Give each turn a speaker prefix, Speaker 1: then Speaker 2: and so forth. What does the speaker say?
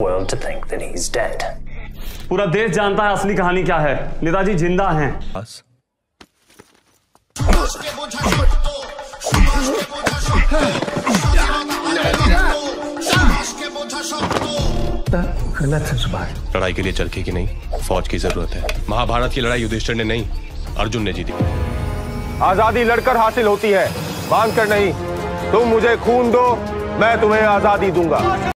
Speaker 1: world to think that he's dead.
Speaker 2: पूरा देश जानता है असली कहानी क्या है। नेताजी ज़िंदा हैं।
Speaker 3: बस लड़ाई के लिए चरखे की नहीं? फौज की ज़रूरत है। महाभारत की लड़ाई युधिष्ठिर ने नहीं अर्जुन ने जीती।
Speaker 4: आज़ादी लड़कर हासिल होती है। बाँध कर नहीं तुम मुझे खून दो मैं तुम्हें आज़ादी दूँगा।